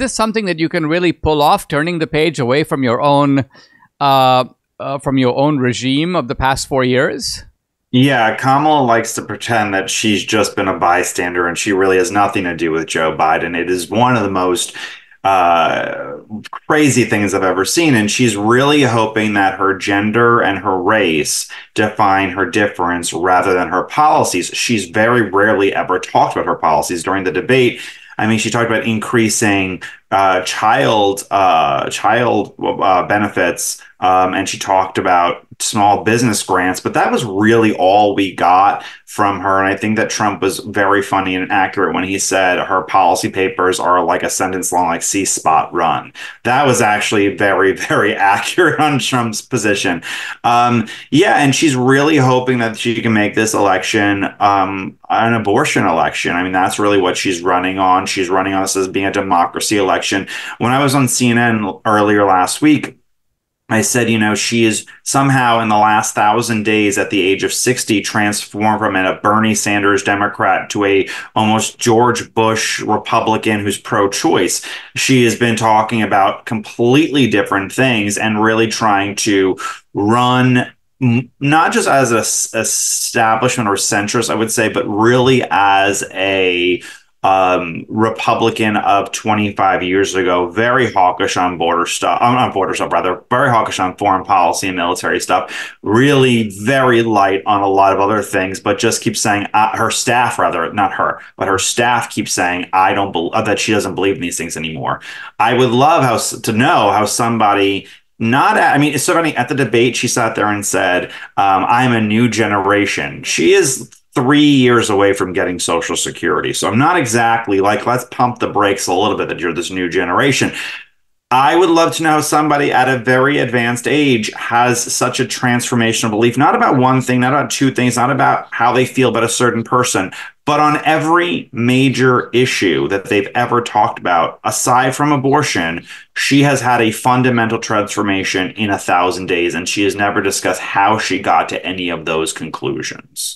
this something that you can really pull off, turning the page away from your own uh, uh, from your own regime of the past four years? Yeah, Kamala likes to pretend that she's just been a bystander and she really has nothing to do with Joe Biden. It is one of the most uh, crazy things I've ever seen. And she's really hoping that her gender and her race define her difference rather than her policies. She's very rarely ever talked about her policies during the debate. I mean, she talked about increasing uh, child uh, child uh, benefits, um, and she talked about small business grants. But that was really all we got from her. And I think that Trump was very funny and accurate when he said her policy papers are like a sentence long, like "see spot run." That was actually very very accurate on Trump's position. Um, yeah, and she's really hoping that she can make this election um, an abortion election. I mean, that's really what she's running on. She's running on this as being a democracy election. When I was on CNN earlier last week, I said, you know, she is somehow in the last thousand days at the age of 60 transformed from a Bernie Sanders Democrat to a almost George Bush Republican who's pro-choice. She has been talking about completely different things and really trying to run not just as an establishment or centrist, I would say, but really as a um, Republican of 25 years ago, very hawkish on border stuff, on border stuff rather, very hawkish on foreign policy and military stuff, really very light on a lot of other things, but just keeps saying uh, her staff rather, not her, but her staff keeps saying I don't believe uh, that she doesn't believe in these things anymore. I would love how to know how somebody not at, I mean, it's so funny. At the debate, she sat there and said, um, I'm a new generation. She is three years away from getting Social Security. So I'm not exactly like, let's pump the brakes a little bit that you're this new generation. I would love to know somebody at a very advanced age has such a transformational belief, not about one thing, not about two things, not about how they feel about a certain person, but on every major issue that they've ever talked about, aside from abortion, she has had a fundamental transformation in a thousand days, and she has never discussed how she got to any of those conclusions.